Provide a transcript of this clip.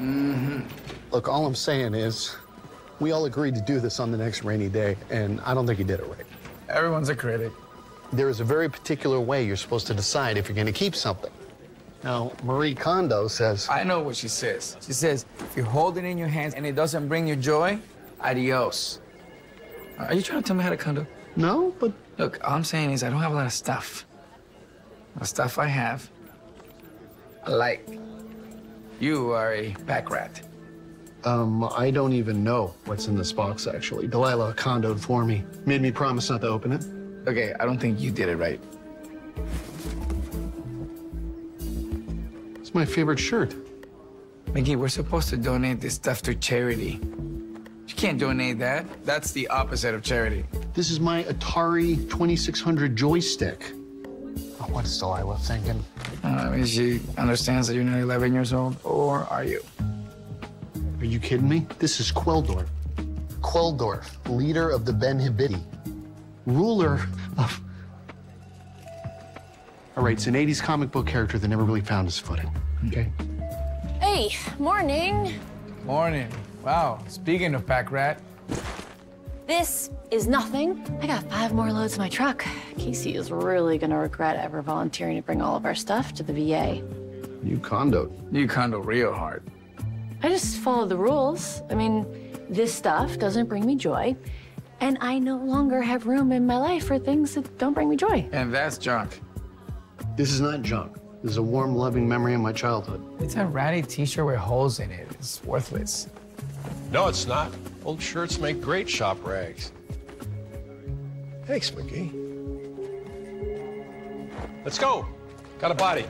Mm-hmm. Look, all I'm saying is, we all agreed to do this on the next rainy day, and I don't think you did it right. Everyone's a critic. There is a very particular way you're supposed to decide if you're going to keep something. Now, Marie Kondo says, I know what she says. She says, if you hold it in your hands and it doesn't bring you joy, adios. Are you trying to tell me how to Kondo? no, but Look, all I'm saying is I don't have a lot of stuff. The stuff I have, I like. You are a pack rat. um, I don't even know what's in this box, actually. Delilah Kondoed for me, made me promise not to open it. Okay, I don't think you did it right. It's my favorite shirt. McGee, we're supposed to donate this stuff to charity. You can't donate that. That's the opposite of charity. This is my Atari 2600 joystick. Oh, what is Delilah thinking? Uh, mean, she understands that you're not 11 years old, or are you? Are you kidding me? This is Queldorf. Queldorf, leader of the Ben Hibidi, ruler of. All right, it's an 80s comic book character that never really found his footing. Okay? Hey, morning. Morning. Wow. Speaking of pack rat, This is nothing. I got five more loads in my truck. Kasie is really gonna regret ever volunteering to bring all of our stuff to the VA. You Kondoed. you Kondo real hard. I just follow the rules. I mean, this stuff doesn't bring me joy, and I no longer have room in my life for things that don't bring me joy. And that's junk. This is not junk. This is a warm, loving memory of my childhood. It's a ratty t-shirt with holes in it. It's worthless. No, it's not. Old shirts make great shop rags. Thanks, McGee. Let's go. Got a body.